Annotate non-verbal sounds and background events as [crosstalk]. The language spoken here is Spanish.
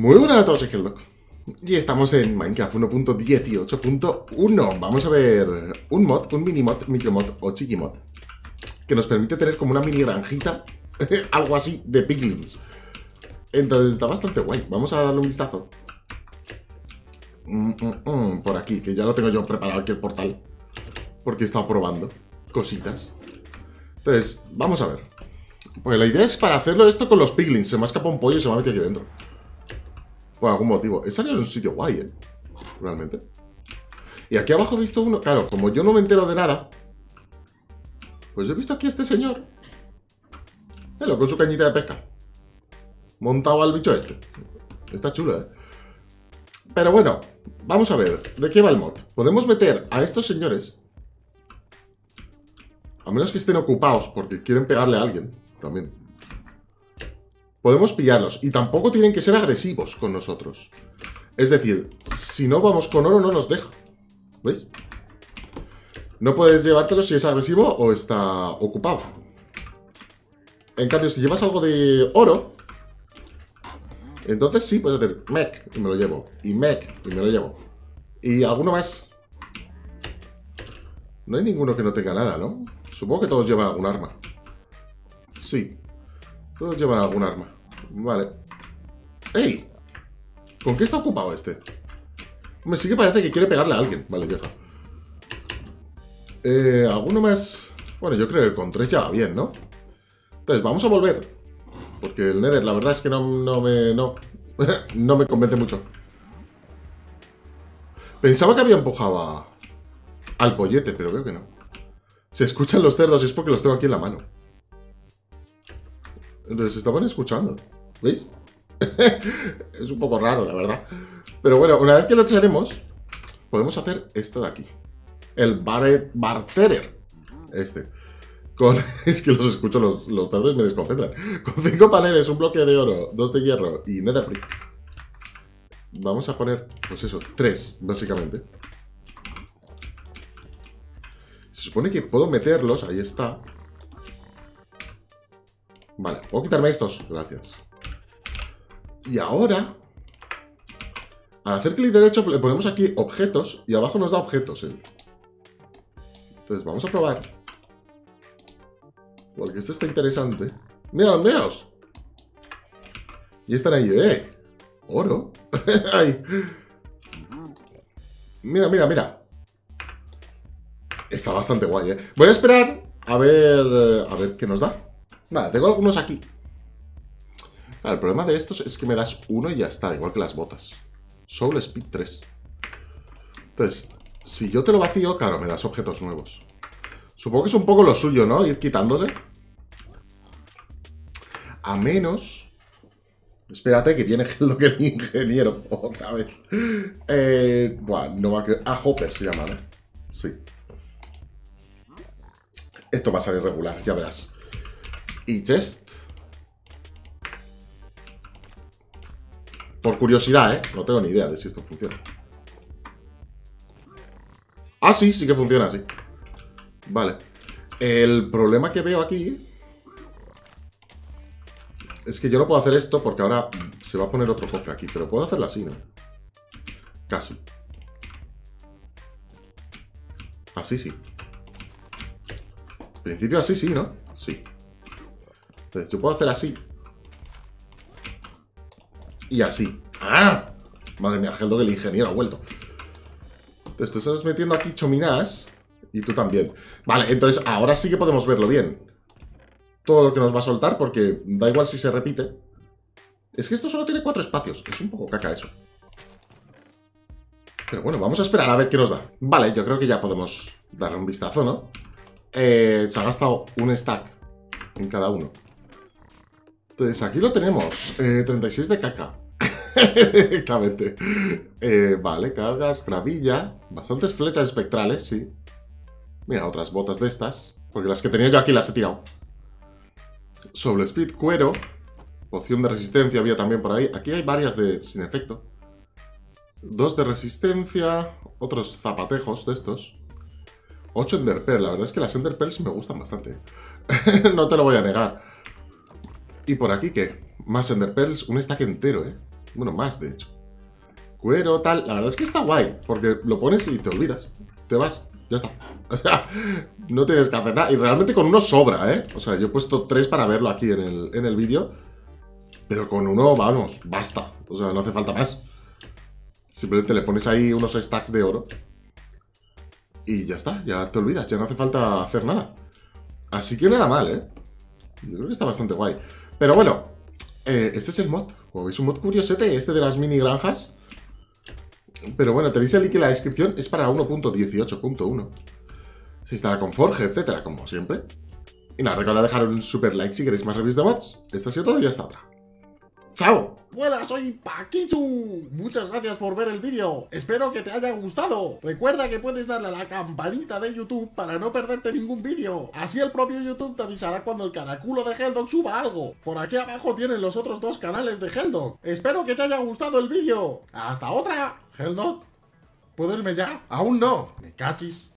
Muy buenas a todos, soy Helldoc. Y estamos en Minecraft 1.18.1. Vamos a ver un mod, un mini mod, micro mod o chiqui mod. Que nos permite tener como una mini granjita, [laughs] algo así, de piglins. Entonces está bastante guay. Vamos a darle un vistazo. Mm, mm, mm, por aquí, que ya lo tengo yo preparado aquí el portal. Porque he estado probando cositas. Entonces, vamos a ver. Pues la idea es para hacerlo esto con los piglins. Se me ha escapado un pollo y se me ha metido aquí dentro. Por algún motivo. He salido en un sitio guay, ¿eh? Realmente. Y aquí abajo he visto uno... Claro, como yo no me entero de nada... Pues he visto aquí a este señor. Hello, con su cañita de pesca. Montado al bicho este. Está chulo, ¿eh? Pero bueno, vamos a ver. ¿De qué va el mod? Podemos meter a estos señores... A menos que estén ocupados porque quieren pegarle a alguien. También. Podemos pillarlos. Y tampoco tienen que ser agresivos con nosotros. Es decir, si no vamos con oro no nos deja. ¿Veis? No puedes llevártelo si es agresivo o está ocupado. En cambio, si llevas algo de oro, entonces sí puedes hacer mech y me lo llevo. Y mech y me lo llevo. Y alguno más. No hay ninguno que no tenga nada, ¿no? Supongo que todos llevan algún arma. Sí. Todos llevan algún arma. Vale. ¡Ey! ¿Con qué está ocupado este? Me sí que parece que quiere pegarle a alguien. Vale, ya está. Eh, ¿Alguno más? Bueno, yo creo que con tres ya va bien, ¿no? Entonces, vamos a volver. Porque el Nether, la verdad es que no, me... No, [laughs] no me convence mucho. Pensaba que había empujado al pollete, pero veo que no. Se escuchan los cerdos es porque los tengo aquí en la mano. Entonces estaban escuchando. ¿Veis? [laughs] es un poco raro, la verdad. Pero bueno, una vez que lo tenemos, podemos hacer esto de aquí. El Barterer. Este. Con, [laughs] es que los escucho los, los y me desconcentran. Con cinco paneles, un bloque de oro, dos de hierro y netherbrick. Vamos a poner, pues eso, tres, básicamente. Se supone que puedo meterlos, ahí está. Vale, puedo quitarme estos. Gracias. Y ahora... Al hacer clic derecho le ponemos aquí objetos y abajo nos da objetos. ¿eh? Entonces vamos a probar. Porque esto está interesante. ¡Mira, míos! Y están ahí, ¡eh! ¡Oro! [laughs] ¡Ay! Mira, mira, mira. Está bastante guay, ¿eh? Voy a esperar a ver, a ver qué nos da. Vale, tengo algunos aquí. el problema de estos es que me das uno y ya está, igual que las botas. Soul Speed 3. Entonces, si yo te lo vacío, claro, me das objetos nuevos. Supongo que es un poco lo suyo, ¿no? Ir quitándole. A menos... Espérate, que viene [laughs] lo que el ingeniero otra vez. Eh, bueno, no va a... Ah, Hopper se llama, ¿no? Sí. Esto va a salir regular, ya verás. Y chest. Por curiosidad, ¿eh? No tengo ni idea de si esto funciona. Ah, sí, sí que funciona así. Vale. El problema que veo aquí... Es que yo no puedo hacer esto porque ahora se va a poner otro cofre aquí. Pero puedo hacerlo así, ¿no? Casi. Así sí. En principio así sí, ¿no? Sí. Entonces, yo puedo hacer así. Y así. ¡Ah! Madre mía, Geldo, que el ingeniero ha vuelto. Entonces, tú estás metiendo aquí chominás. Y tú también. Vale, entonces ahora sí que podemos verlo bien. Todo lo que nos va a soltar, porque da igual si se repite. Es que esto solo tiene cuatro espacios. Es un poco caca eso. Pero bueno, vamos a esperar a ver qué nos da. Vale, yo creo que ya podemos darle un vistazo, ¿no? Eh, se ha gastado un stack en cada uno. Entonces, aquí lo tenemos. 36 eh, de caca. [laughs] Exactamente. Eh, vale, cargas, gravilla. Bastantes flechas espectrales, sí. Mira, otras botas de estas. Porque las que tenía yo aquí las he tirado. Sobre speed, cuero. Poción de resistencia había también por ahí. Aquí hay varias de sin efecto. Dos de resistencia. Otros zapatejos de estos. Ocho enderpearl. La verdad es que las enderpearls me gustan bastante. [laughs] no te lo voy a negar. ¿Y por aquí qué? Más Enderpearls, un stack entero, ¿eh? Bueno, más, de hecho. Cuero, tal. La verdad es que está guay, porque lo pones y te olvidas. Te vas, ya está. [laughs] O sea, no tienes que hacer nada. Y realmente con uno sobra, ¿eh? O sea, yo he puesto tres para verlo aquí en el, en el vídeo. Pero con uno, vamos, basta. O sea, no hace falta más. Simplemente le pones ahí unos stacks de oro. Y ya está, ya te olvidas, ya no hace falta hacer nada. Así que nada mal, ¿eh? Yo creo que está bastante guay. Pero bueno, eh, este es el mod. Como veis, un mod curiosete, este de las mini granjas. Pero bueno, tenéis el link en la descripción, es para 1.18.1. Se instala con Forge, etcétera, como siempre. Y nada, recuerda dejar un super like si queréis más reviews de mods. Esto ha sido todo y hasta otra. ¡Chao! Hola, soy Paquichu. Muchas gracias por ver el vídeo. Espero que te haya gustado. Recuerda que puedes darle a la campanita de YouTube para no perderte ningún vídeo. Así el propio YouTube te avisará cuando el caraculo de Heldog suba algo. Por aquí abajo tienen los otros dos canales de Heldog. Espero que te haya gustado el vídeo. ¡Hasta otra! Heldog. ¿Puedo irme ya? Aún no. Me cachis.